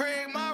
Craig Miles.